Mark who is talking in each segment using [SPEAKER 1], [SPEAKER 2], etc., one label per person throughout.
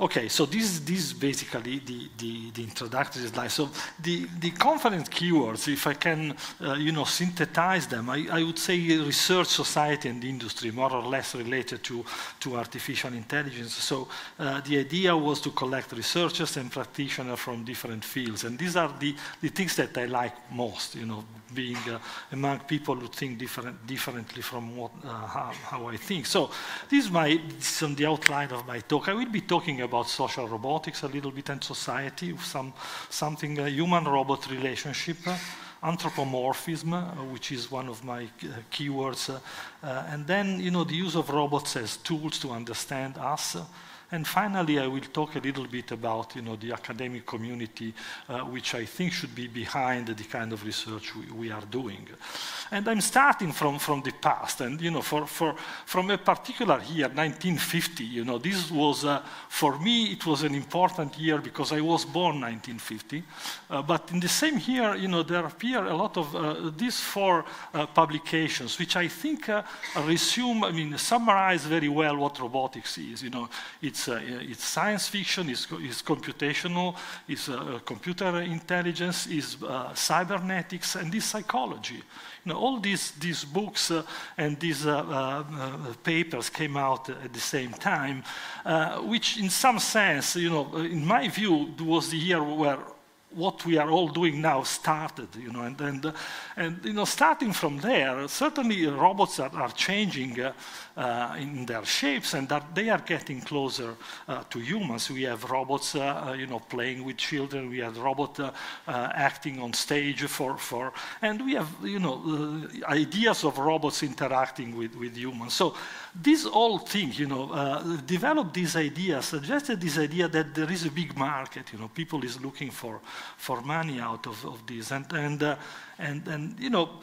[SPEAKER 1] Okay, so this, this is basically the, the, the, introductory slide. So the, the conference keywords, if I can, uh, you know, synthesize them, I, I, would say research, society, and industry, more or less related to, to artificial intelligence. So uh, the idea was to collect researchers and practitioners from different fields. And these are the, the things that I like most, you know, being uh, among people who think different, differently from what, uh, how, how, I think. So this is, my, on the outline of my talk. I will be talking about social robotics a little bit and society, some, something uh, human-robot relationship, uh, anthropomorphism, uh, which is one of my uh, keywords, and then you know the use of robots as tools to understand us. And finally, I will talk a little bit about you know, the academic community, uh, which I think should be behind the kind of research we, we, are doing. And I'm starting from, from the past. And you know, for, for, from a particular year, 1950, you know, this was, uh, for me, it was an important year because I was born 1950. Uh, but in the same year, you know, there appear a lot of uh, these four uh, publications, which I think uh, resume, I mean, summarize very well what robotics is. You know, it's it's, uh, it's science fiction, it's, it's computational, it's uh, computer intelligence, it's uh, cybernetics, and it's psychology. You know, all these, these books uh, and these uh, papers came out at the same time, which in some sense, you know, in my view, was the year where what we are all doing now started, you know, and, and, and you know, starting from there, certainly robots are, are changing uh, in their shapes and that they are getting closer uh, to humans. We have robots, uh, uh, you know, playing with children. We have robots uh, acting on stage for, for, and we have, you know, ideas of robots interacting with, with humans. So this whole thing, you know, developed these ideas, suggested this idea that there is a big market, you know, people is looking for, for money out of, of this. And, and, and, and, you know,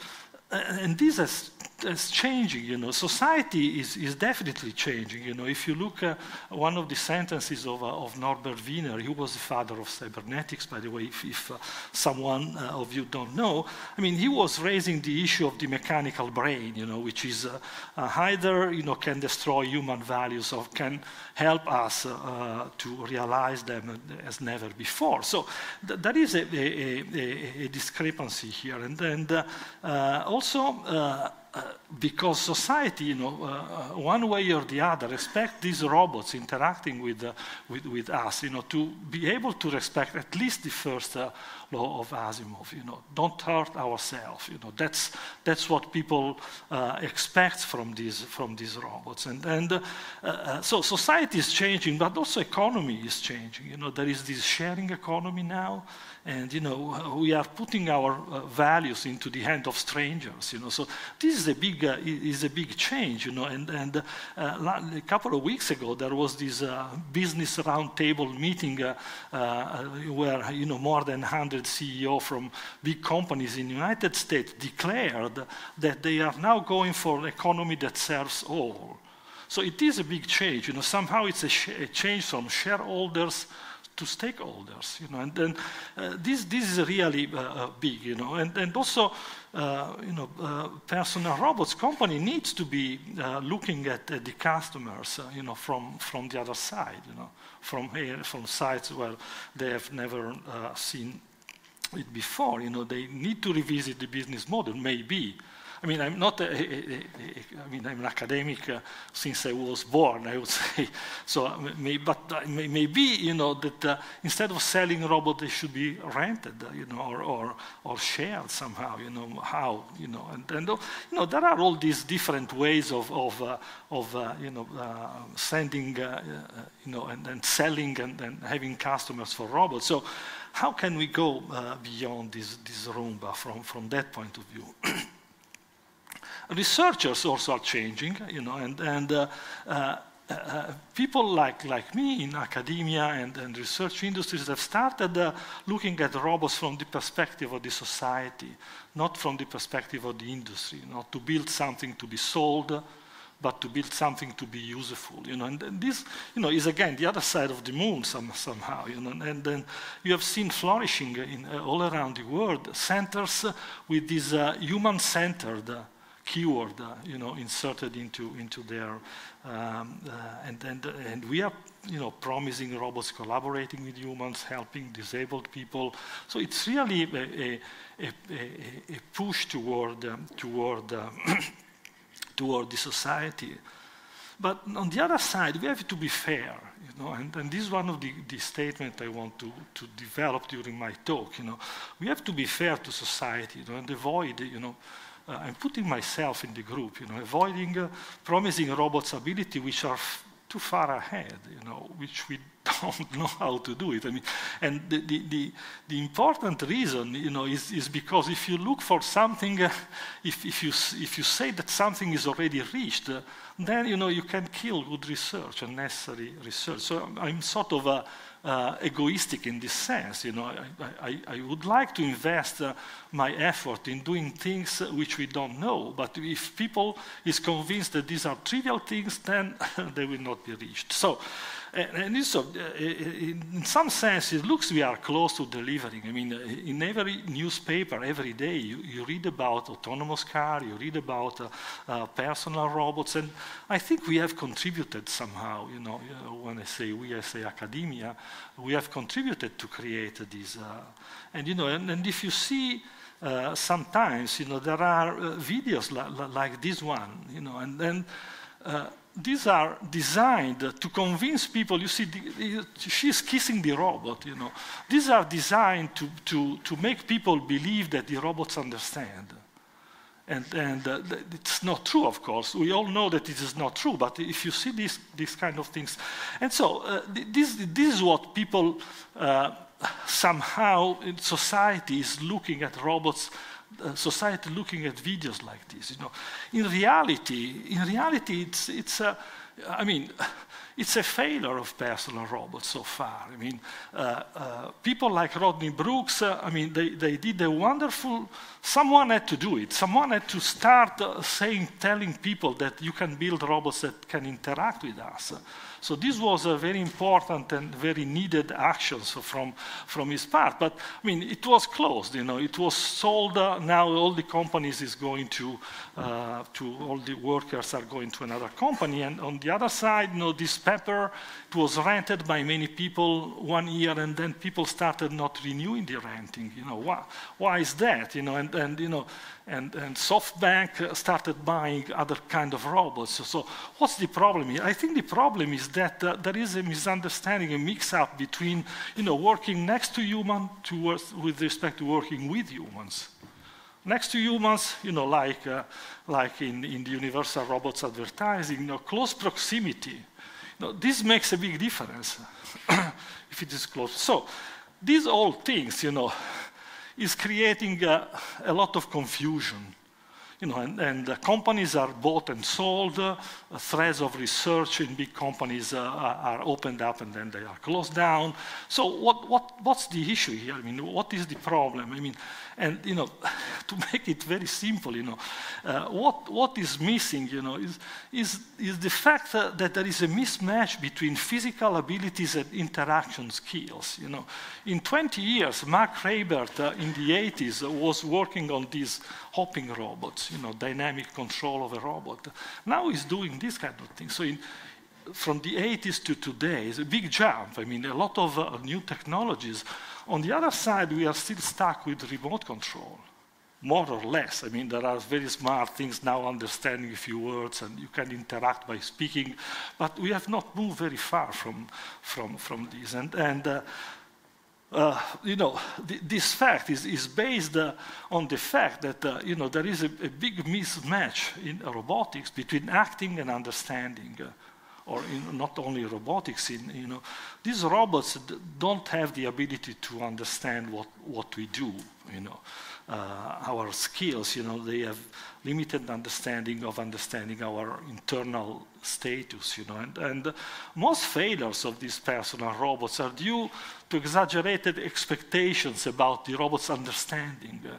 [SPEAKER 1] and this has it's changing, you know. Society is, is definitely changing, you know. If you look at uh, one of the sentences of, uh, of Norbert Wiener, he was the father of cybernetics, by the way, if, if uh, someone uh, of you don't know. I mean, he was raising the issue of the mechanical brain, you know, which is uh, uh, either, you know, can destroy human values or can help us to realize them as never before. So th there is a, a, a, a, discrepancy here. And, and also, because society, you know, uh, one way or the other, expect these robots interacting with, uh, with, with, us, you know, to be able to respect at least the first uh, law of Asimov, you know, don't hurt ourselves, you know, that's, that's what people uh, expect from these, from these robots. And, and so society is changing, but also economy is changing, you know, there is this sharing economy now, and you know we are putting our uh, values into the hand of strangers you know. So this is a big uh, is a big change you know and and uh, a couple of weeks ago there was this uh, business roundtable meeting uh, uh, where you know more than 100 CEO from big companies in the United States declared that they are now going for an economy that serves all. So it is a big change you know. Somehow it's a, a change from shareholders to stakeholders, you know, and then uh, this, this is really uh, uh, big, you know, and, and also, uh, you know, uh, personal robots company needs to be uh, looking at the customers, you know, from, from the other side, you know, from here, from sites where they have never seen it before, you know, they need to revisit the business model, maybe, I mean, I'm not, a, a, a, I mean, I'm an academic uh, since I was born, I would say. So, uh, may, but uh, may, maybe, you know, that uh, instead of selling robots, they should be rented, uh, you know, or, or, or shared somehow, you know, how, you know, and, and you know, there are all these different ways of, of, uh, of you know, sending, you know, and, and selling and, and having customers for robots. So, how can we go beyond this, this Roomba from, from that point of view? researchers also are changing, you know, and, and uh, uh, uh, people like, like me in academia and, and research industries have started uh, looking at robots from the perspective of the society, not from the perspective of the industry, you not to build something to be sold, but to build something to be useful, you know. And, and, this, you know, is again the other side of the moon some, somehow, you know. And then you have seen flourishing in, uh, all around the world centers with this uh, human-centered keyword, uh, you know, inserted into into their, um, uh, and and and we are, you know, promising robots collaborating with humans, helping disabled people. So it's really a, a, a, a push toward um, toward um, toward the society. But on the other side, we have to be fair, you know, and, and this is one of the, the statements I want to, to develop during my talk, you know. We have to be fair to society, you know, and avoid, you know, I'm putting myself in the group, you know, avoiding uh, promising robots ability which are too far ahead, you know, which we don't know how to do it. I mean, and the, the, the, the important reason, you know, is, is because if you look for something, uh, if, if, you, if you say that something is already reached, uh, then, you know, you can kill good research and necessary research. So I'm sort of a, uh, egoistic in this sense. You know, I, I, I would like to invest uh, my effort in doing things which we don't know, but if people is convinced that these are trivial things, then they will not be reached. So and, and so, uh, in some sense, it looks we are close to delivering. I mean, uh, in every newspaper, every day, you, you read about autonomous car, you read about uh, uh, personal robots, and I think we have contributed somehow, you know, when I say we, I say academia, we have contributed to create this. Uh, and, you know, and, and if you see, uh, sometimes, you know, there are videos li like this one, you know, and then these are designed to convince people, you see, the, she's kissing the robot, you know. These are designed to, to, to make people believe that the robots understand. And, and uh, it's not true, of course. We all know that it is not true, but if you see these, these kind of things. And so uh, this, this is what people uh, somehow in society is looking at robots society looking at videos like this. You know, in reality, in reality, it's it's a, I mean, it's a failure of personal robots so far. I mean, uh, uh, people like Rodney Brooks, uh, I mean, they, they did a wonderful, someone had to do it. Someone had to start uh, saying, telling people that you can build robots that can interact with us. So this was a very important and very needed action from, from his part. But I mean, it was closed, you know, it was sold, uh, now all the companies is going to, uh, to, all the workers are going to another company. And on the other side, you know, this Pepper, it was rented by many people one year and then people started not renewing the renting, you know, why, why is that, you know, and, and you know, and, and SoftBank started buying other kind of robots. So, what's the problem here? I think the problem is that uh, there is a misunderstanding, a mix-up between, you know, working next to human to, with respect to working with humans. Next to humans, you know, like, uh, like in, in the Universal Robots advertising, you know, close proximity. You know, this makes a big difference if it is close. So these all things, you know, is creating uh, a lot of confusion. You know, and, and uh, companies are bought and sold, uh, threads of research in big companies uh, are opened up and then they are closed down. So what, what, what's the issue here? I mean, what is the problem? I mean, and, you know, to make it very simple, you know, uh, what, what is missing, you know, is, is, is the fact uh, that there is a mismatch between physical abilities and interaction skills, you know. In 20 years, Mark Raibert uh, in the 80s was working on these hopping robots, you know, dynamic control of a robot. Now he's doing this kind of thing. So in, from the 80s to today is a big jump. I mean, a lot of uh, new technologies on the other side, we are still stuck with remote control, more or less. I mean, there are very smart things now understanding a few words and you can interact by speaking, but we have not moved very far from, from, from this. And, and uh, uh, you know, th this fact is, is based uh, on the fact that, uh, you know, there is a, a, big mismatch in robotics between acting and understanding. Uh, or in, not only robotics, in, you know, these robots don't have the ability to understand what, what we do, you know. Uh, our skills, you know, they have limited understanding of understanding our internal status, you know, and, and most failures of these personal robots are due to exaggerated expectations about the robot's understanding. Uh,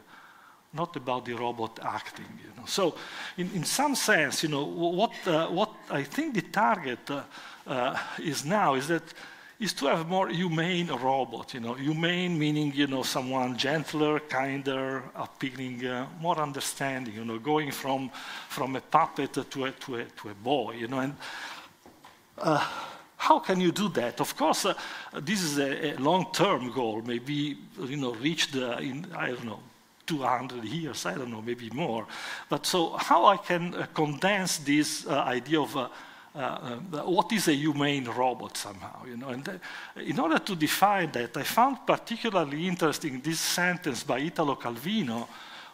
[SPEAKER 1] not about the robot acting. You know. So, in, in some sense, you know, what, uh, what I think the target uh, uh, is now is that is to have more humane robot, you know, humane meaning, you know, someone gentler, kinder, appealing, uh, more understanding, you know, going from, from a puppet to a, to a, to a boy, you know, and uh, how can you do that? Of course, uh, this is a, a long-term goal, maybe, you know, reached in, I don't know, 200 years, I don't know, maybe more. But so how I can uh, condense this uh, idea of uh, uh, uh, what is a humane robot somehow, you know? And uh, in order to define that, I found particularly interesting this sentence by Italo Calvino,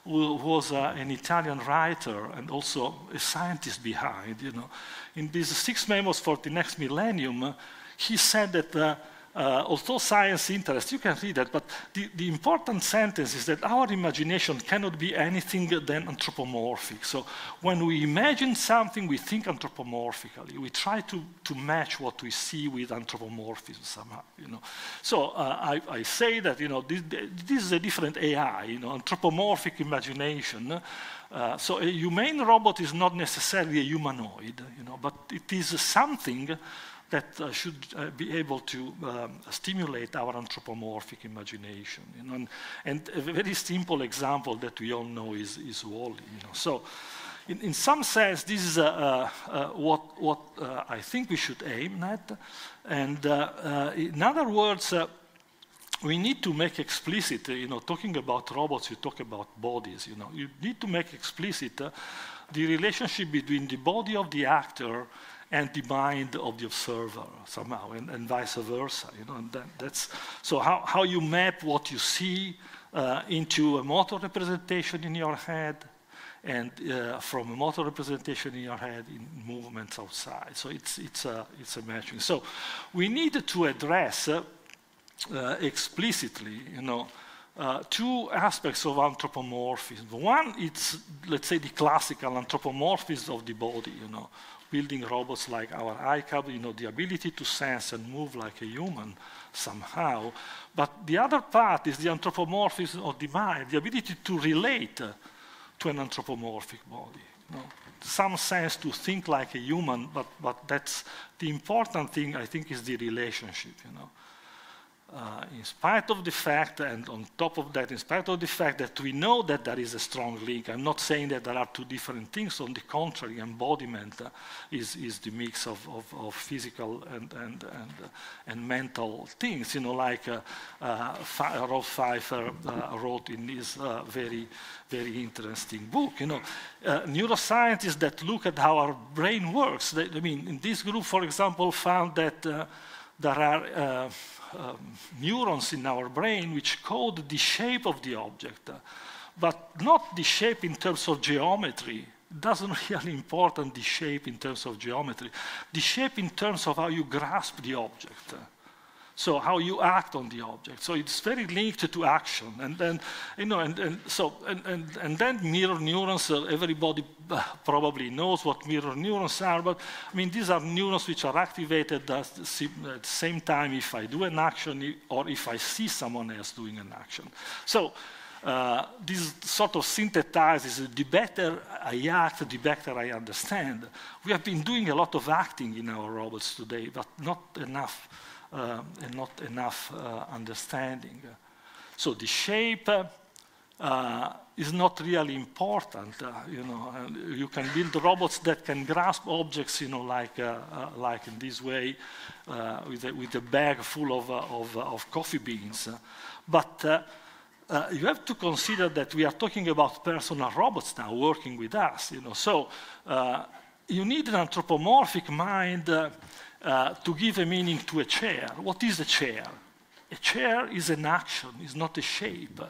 [SPEAKER 1] who was an Italian writer and also a scientist behind, you know. In these six memos for the next millennium, he said that uh, although science interests, you can read that, but the, the, important sentence is that our imagination cannot be anything than anthropomorphic. So when we imagine something, we think anthropomorphically. We try to, to match what we see with anthropomorphism somehow, you know. So uh, I, I, say that, you know, this, this, is a different AI, you know, anthropomorphic imagination. Uh, so a humane robot is not necessarily a humanoid, you know, but it is something that uh, should uh, be able to um, stimulate our anthropomorphic imagination. You know? and, and, a very simple example that we all know is, is WALL-E. You know? So, in, in, some sense, this is uh, uh, uh what, what uh, I think we should aim at. And in other words, we need to make explicit, you know, talking about robots, you talk about bodies, you know, you need to make explicit the relationship between the body of the actor and the mind of the observer somehow, and, and vice versa. You know, and that, that's so how, how you map what you see uh, into a motor representation in your head, and uh, from a motor representation in your head in movements outside. So it's it's a it's a matching. So we need to address uh, uh explicitly, you know. Uh, two aspects of anthropomorphism. One, it's, let's say, the classical anthropomorphism of the body, you know, building robots like our iCub, you know, the ability to sense and move like a human somehow. But the other part is the anthropomorphism of the mind, the ability to relate to an anthropomorphic body. You know? Some sense to think like a human, but, but that's the important thing, I think, is the relationship, you know uh, in spite of the fact, and on top of that, in spite of the fact that we know that there is a strong link, I'm not saying that there are two different things. On the contrary, embodiment uh, is, is the mix of, of, of physical and, and, and, uh, and, mental things, you know, like uh, uh Rolf Pfeifer uh, wrote in his very, very interesting book. You know, neuroscientists that look at how our brain works, they, I mean, in this group, for example, found that there are um, neurons in our brain which code the shape of the object, uh, but not the shape in terms of geometry. It doesn't really important the shape in terms of geometry. The shape in terms of how you grasp the object. So how you act on the object. So it's very linked to action. And then, you know, and, and so, and, and, and then mirror neurons, uh, everybody probably knows what mirror neurons are, but I mean, these are neurons which are activated at the same time if I do an action or if I see someone else doing an action. So uh, this sort of synthesizes the better I act, the better I understand. We have been doing a lot of acting in our robots today, but not enough and not enough uh, understanding. So the shape uh, is not really important. Uh, you know, you can build robots that can grasp objects, you know, like uh, uh, like in this way, with a, with a bag full of of, of coffee beans. But you have to consider that we are talking about personal robots now working with us. You know, so you need an anthropomorphic mind uh, to give a meaning to a chair. What is a chair? A chair is an action, it's not a shape.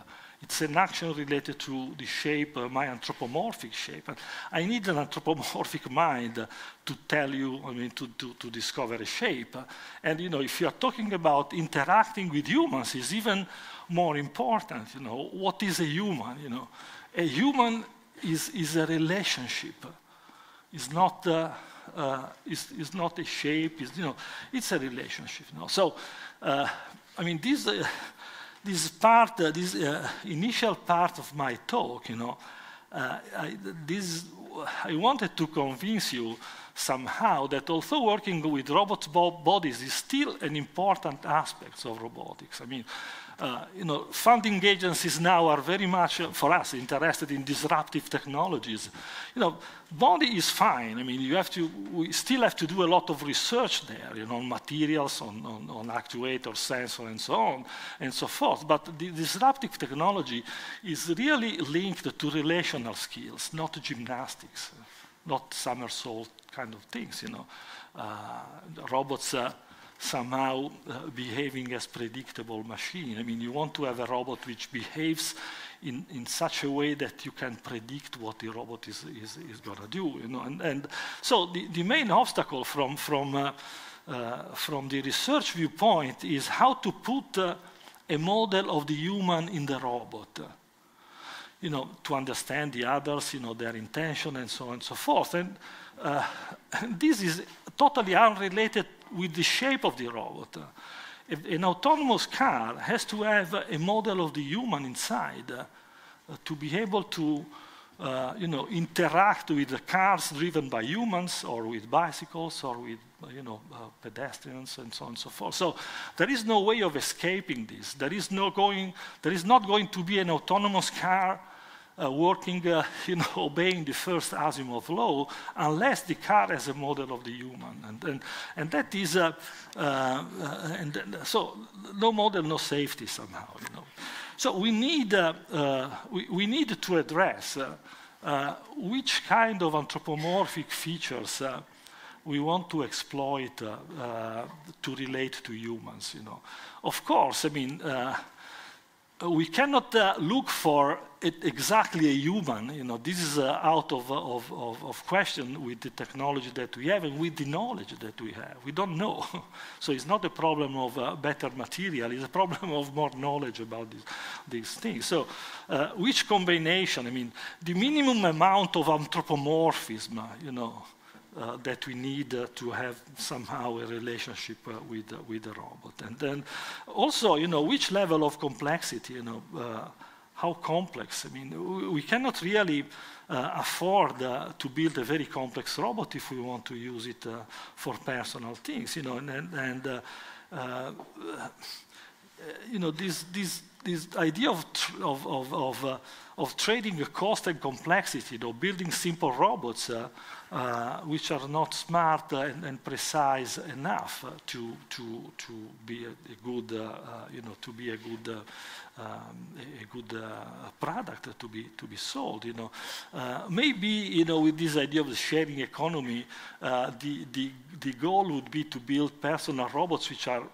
[SPEAKER 1] It's an action related to the shape, uh, my anthropomorphic shape. I need an anthropomorphic mind to tell you, I mean, to, to, to discover a shape. And, you know, if you're talking about interacting with humans, is even more important, you know, what is a human, you know? A human is, is a relationship. It's not... Uh, uh, is, is not a shape, is, you know, it's a relationship. You know? So, uh, I mean, this, uh, this part, uh, this uh, initial part of my talk, you know, I, this I wanted to convince you somehow that although working with robot bodies is still an important aspect of robotics. I mean, uh, you know, funding agencies now are very much, uh, for us, interested in disruptive technologies. You know, body is fine. I mean, you have to, we still have to do a lot of research there, you know, on materials, on, on, on actuators, sensor, and so on, and so forth. But the disruptive technology is really linked to relational skills, not gymnastics, not somersault kind of things, you know. Uh, robots uh, somehow uh, behaving as predictable machine. I mean, you want to have a robot which behaves in, in such a way that you can predict what the robot is, is, is going to do. You know? and, and so the, the main obstacle from, from, uh, uh, from the research viewpoint is how to put uh, a model of the human in the robot. You know, to understand the others, you know, their intention and so on and so forth. And, uh, and this is totally unrelated with the shape of the robot. an autonomous car has to have a model of the human inside uh, to be able to uh, you know, interact with the cars driven by humans or with bicycles or with you know, uh, pedestrians and so on and so forth. So there is no way of escaping this. There is, no going, there is not going to be an autonomous car uh, working, uh, you know, obeying the first Asimov law, unless the car has a model of the human. And, and, and that is, uh, uh and so no model, no safety somehow, you know. So we need, uh, uh, we, we, need to address which kind of anthropomorphic features we want to exploit to relate to humans, you know. Of course, I mean, we cannot uh, look for exactly a human. You know, this is uh, out of, of, of, of, question with the technology that we have and with the knowledge that we have. We don't know. so it's not a problem of uh, better material, it's a problem of more knowledge about this, these things. So uh, which combination? I mean, the minimum amount of anthropomorphism, you know, uh, that we need uh, to have somehow a relationship uh, with, with the robot. And then also, you know, which level of complexity, you know, how complex. I mean, we cannot really uh, afford uh, to build a very complex robot if we want to use it uh, for personal things, you know, and, and you know, this, this, this idea of, of, of, of, of trading cost and complexity, you know, building simple robots uh, which are not smart and, and precise enough to, to, to be a, a good, uh, you know, to be a good, uh, um, a good product to be, to be sold, you know. maybe, you know, with this idea of the sharing economy, the, the, the goal would be to build personal robots which are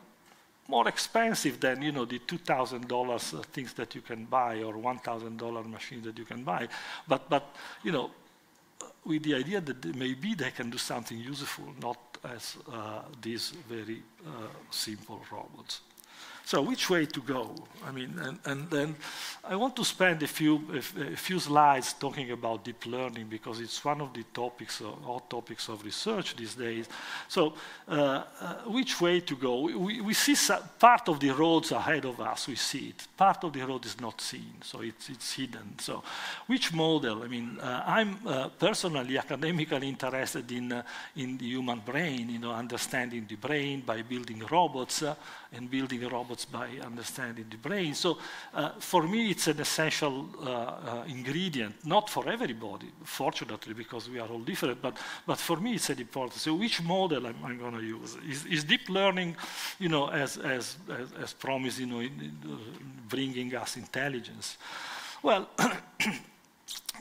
[SPEAKER 1] more expensive than you know the two thousand dollars things that you can buy or one thousand dollar machine that you can buy. But but you know with the idea that maybe they can do something useful, not as uh, these very uh, simple robots. So which way to go? I mean, and, and then I want to spend a few, a, few slides talking about deep learning because it's one of the topics, of, hot topics of research these days. So uh, uh, which way to go? We, we see part of the roads ahead of us, we see it. Part of the road is not seen, so it's, it's hidden. So which model? I mean, uh, I'm uh, personally academically interested in, uh, in the human brain, you know, understanding the brain by building robots uh, and building robots robots by understanding the brain. So uh, for me, it's an essential uh, uh, ingredient, not for everybody, fortunately, because we are all different, but, but for me, it's an important. So which model I'm, I'm going to use? Is, is, deep learning, you know, as, as, as, as promised, you know, in, in, bringing us intelligence? Well,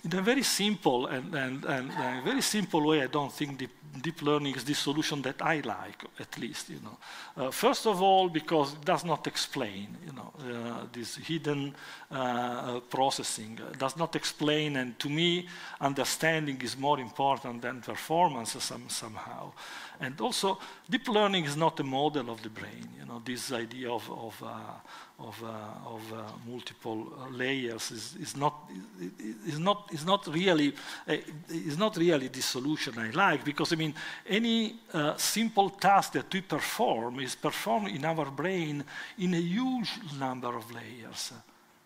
[SPEAKER 1] in a very simple and, and, and uh, very simple way, I don't think deep, deep learning is the solution that I like, at least. You know, uh, first of all, because it does not explain. You know, uh, this hidden uh, processing does not explain, and to me, understanding is more important than performance some, somehow. And also, deep learning is not a model of the brain. You know, this idea of, of, uh, of, uh, of uh, multiple layers is, is, not, is, not, is, not really, is not really the solution I like, because, I mean, any uh, simple task that we perform is performed in our brain in a huge number of layers.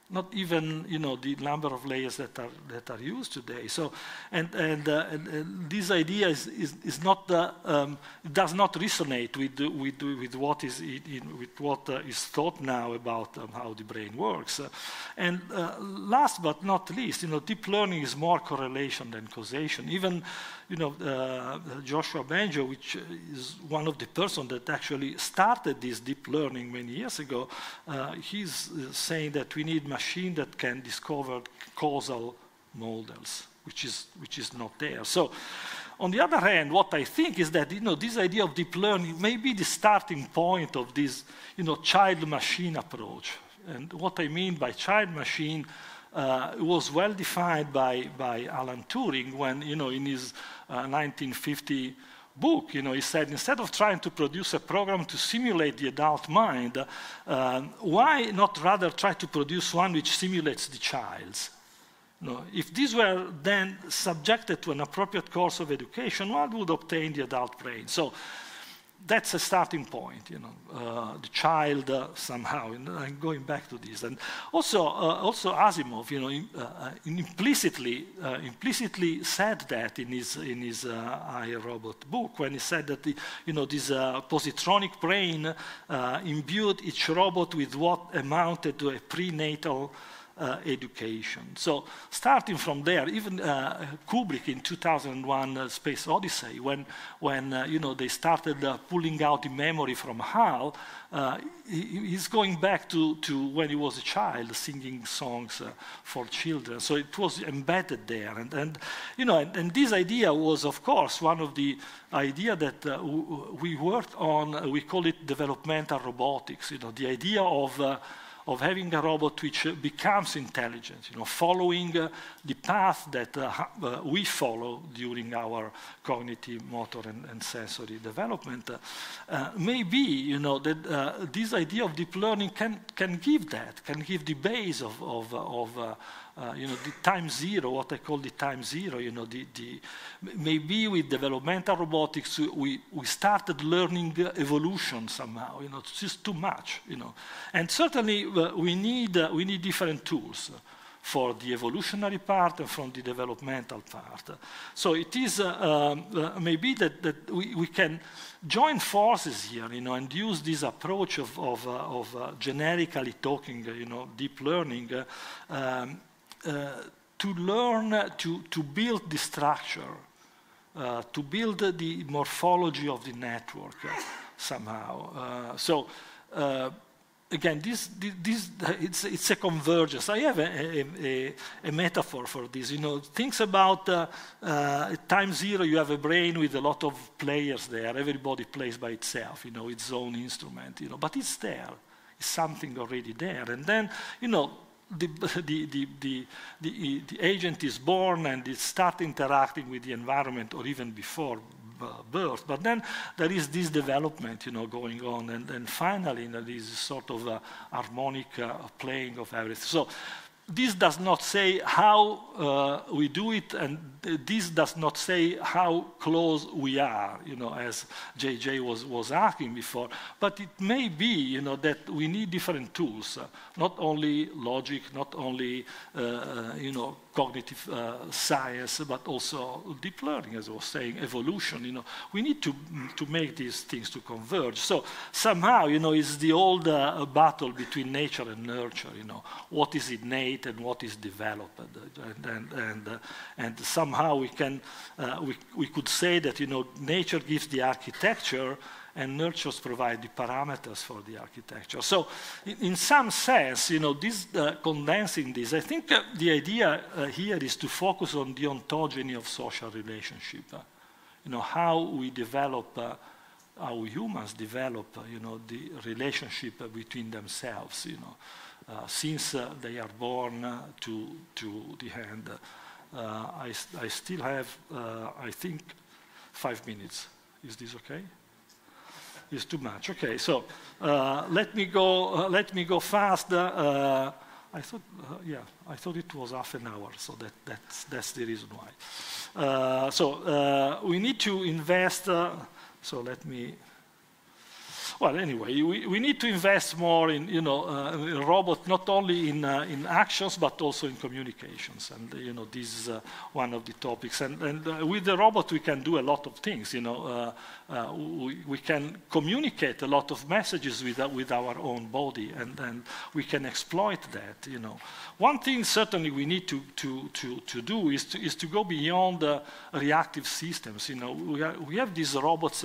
[SPEAKER 1] Not even you know the number of layers that are that are used today. So, and and, uh, and, and this idea is is, is not uh, um, does not resonate with with with what is in, with what uh, is thought now about um, how the brain works. Uh, and uh, last but not least, you know, deep learning is more correlation than causation. Even you know, uh, Yoshua Bengio, which is one of the person that actually started this deep learning many years ago, he's saying that we need machine that can discover causal models, which is, which is not there. So, on the other hand, what I think is that you know, this idea of deep learning may be the starting point of this you know, child-machine approach. And what I mean by child-machine uh, was well defined by, by Alan Turing when, you know, in his uh, 1950 book, you know, he said, instead of trying to produce a program to simulate the adult mind, uh, why not rather try to produce one which simulates the child's? No, if these were then subjected to an appropriate course of education, one would obtain the adult brain. So that's a starting point, you know, uh, the child uh, somehow, and I'm going back to this. And also, uh, also Asimov, you know, in, uh, implicitly, uh, implicitly said that in his, in his uh, I, Robot book, when he said that, the, you know, this positronic brain imbued each robot with what amounted to a prenatal uh, education. So starting from there, even uh, Kubrick in 2001 uh, Space Odyssey, when, when uh, you know, they started uh, pulling out the memory from HAL, uh, he, he's going back to, to when he was a child singing songs for children. So it was embedded there. And, and you know, and, and, this idea was, of course, one of the idea that we worked on, we call it developmental robotics, you know, the idea of of having a robot which becomes intelligent, you know, following uh, the path that uh, uh, we follow during our cognitive, motor, and, and sensory development. Uh, maybe, you know, that uh, this idea of deep learning can, can give that, can give the base of, of, of uh, you know, the time zero, what I call the time zero, you know, the, the, maybe with developmental robotics, we, we started learning evolution somehow, you know, it's just too much, you know. And certainly uh, we, need, uh, we need different tools for the evolutionary part and from the developmental part. So it is uh, um, uh, maybe that, that we, we can join forces here, you know, and use this approach of, of, uh, of uh, generically talking, you know, deep learning um, to learn to, to build the structure, uh, to build the morphology of the network somehow. Uh, so again, this, this, it's, it's a convergence. I have a, a, a, metaphor for this. You know, things about uh, uh, time zero, you have a brain with a lot of players there. Everybody plays by itself, you know, its own instrument, you know, but it's there. It's something already there. And then, you know, the, the, the, the, agent is born and it starts interacting with the environment or even before birth. But then there is this development, you know, going on. And then finally, you know, there is sort of a harmonic uh, playing of everything. So this does not say how uh, we do it, and this does not say how close we are, you know, as JJ was, was asking before. But it may be, you know, that we need different tools, uh, not only logic, not only, uh, uh you know, cognitive uh, science, but also deep learning, as I was saying, evolution. You know, we need to to make these things to converge. So somehow, you know, it's the old uh, battle between nature and nurture. You know, what is innate and what is developed, and and and, uh, and somehow we can uh, we we could say that you know nature gives the architecture and nurtures provide the parameters for the architecture. So in, some sense, you know, this, uh, condensing this, I think uh, the idea uh, here is to focus on the ontogeny of social relationship. Uh, you know, how we develop, uh, how humans develop, uh, you know, the relationship between themselves, you know, since they are born to, to the end. I, I still have, I think, five minutes. Is this okay? Is too much. Okay, so uh, let me go. Uh, let me go fast. Uh, I thought, yeah, I thought it was half an hour, so that, that's that's the reason why. So we need to invest. so let me. Well, anyway, we, we need to invest more in, you know, uh, in robots, not only in, uh, in actions, but also in communications. And, you know, this is uh, one of the topics. And, and uh, with the robot, we can do a lot of things, you know. Uh, uh, we, we, can communicate a lot of messages with, with our own body, and, and we can exploit that, you know. One thing certainly we need to, to, to, to do is to, is to go beyond reactive systems. You know, we, are, we have these robots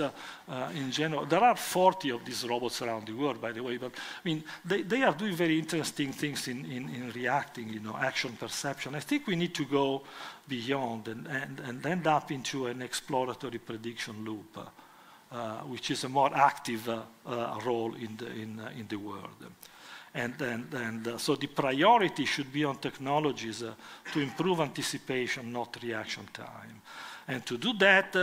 [SPEAKER 1] in general. There are 40 of these robots around the world, by the way, but I mean, they, they are doing very interesting things in, in, in reacting, you know, action perception. I think we need to go beyond and, and, and end up into an exploratory prediction loop. Uh, which is a more active uh, uh, role in the, in, in the world. And, and, and so the priority should be on technologies to improve anticipation, not reaction time. And to do that,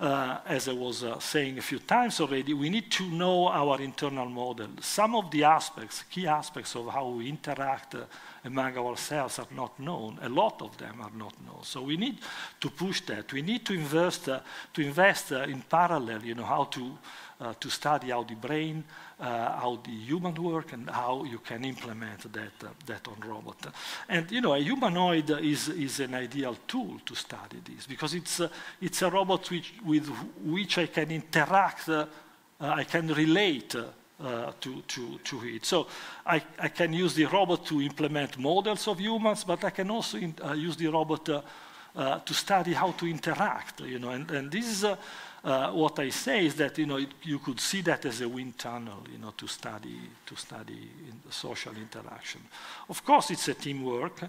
[SPEAKER 1] uh, as I was uh, saying a few times already, we need to know our internal model. Some of the aspects, key aspects of how we interact uh, among ourselves are not known. A lot of them are not known. So we need to push that. We need to invest, uh, to invest uh, in parallel, you know, how to, uh, to study how the brain, uh, how the human work, and how you can implement that, uh, that on robot. And, you know, a humanoid is, is an ideal tool to study this because it's, it's a robot which, with which I can interact, I can relate uh, to, to, to it. So I, I, can use the robot to implement models of humans, but I can also in, uh, use the robot uh to study how to interact, you know, and, and this is uh, uh, what I say is that, you know, it, you could see that as a wind tunnel, you know, to study, to study in social interaction. Of course, it's a teamwork,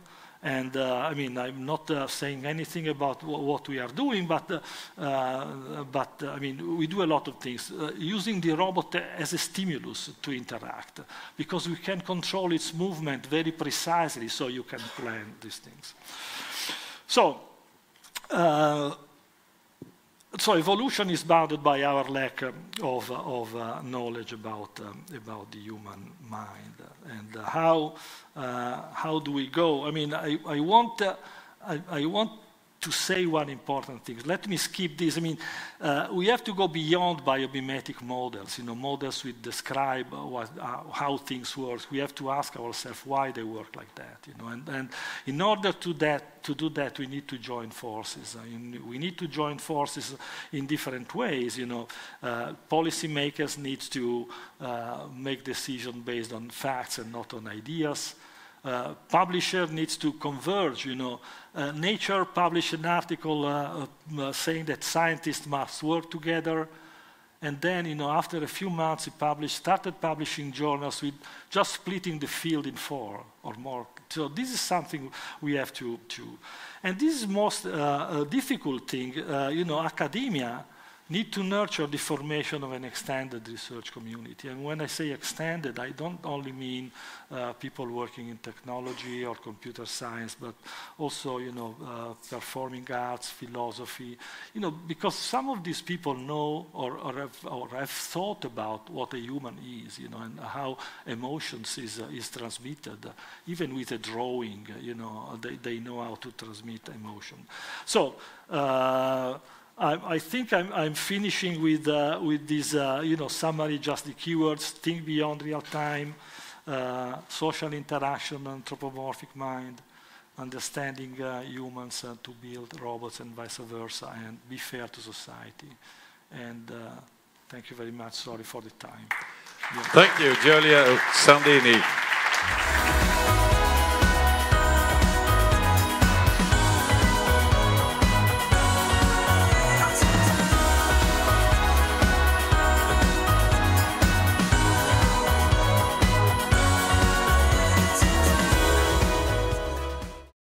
[SPEAKER 1] and uh, I mean, I'm not uh, saying anything about what we are doing, but, uh, uh but uh, I mean, we do a lot of things. Uh, using the robot as a stimulus to interact, because we can control its movement very precisely, so you can plan these things. So, so evolution is bounded by our lack of, of uh, knowledge about, um, about the human mind and uh, how, uh, how do we go. I mean, I, I, want, uh, I, I want to say one important thing. Let me skip this. I mean, uh, we have to go beyond biomimetic models, you know, models which describe what, uh, how things work. We have to ask ourselves why they work like that, you know. And, and in order to, that, to do that, we need to join forces. I mean, we need to join forces in different ways, you know. Uh, policymakers need to uh, make decisions based on facts and not on ideas. Uh, publisher needs to converge, you know. Uh, Nature published an article uh, uh, saying that scientists must work together. And then, you know, after a few months, he published, started publishing journals with just splitting the field in four or more. So this is something we have to, to. and this is most uh, difficult thing, you know, academia need to nurture the formation of an extended research community. And when I say extended, I don't only mean uh, people working in technology or computer science, but also, you know, uh, performing arts, philosophy, you know, because some of these people know or, or, have, or have thought about what a human is, you know, and how emotions is, uh, is transmitted. even with a drawing, you know, they, they know how to transmit emotion. So, uh, I, I think I'm, I'm, finishing with, uh, with this, uh, you know, summary, just the keywords, think beyond real time, uh, social interaction, anthropomorphic mind, understanding uh, humans to build robots and vice versa, and be fair to society. And thank you very much. Sorry for the time.
[SPEAKER 2] Yeah. Thank you, Giulio Sandini.